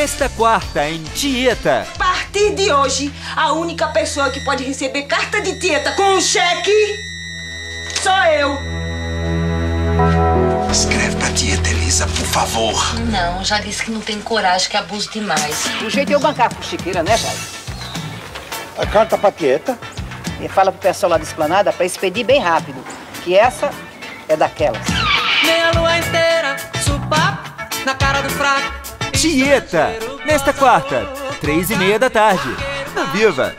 Nesta quarta, em Tieta. A partir de hoje, a única pessoa que pode receber carta de Tieta com um cheque sou eu. Escreve pra Tieta Elisa, por favor. Não, já disse que não tem coragem, que abuso demais. O jeito é eu bancar com Chiqueira, né, Jair? A carta pra Tieta. E fala pro pessoal lá da esplanada pra expedir bem rápido, que essa é daquelas. Meia lua inteira, supapo na cara do fraco. Tieta, nesta quarta, três e meia da tarde, na Viva.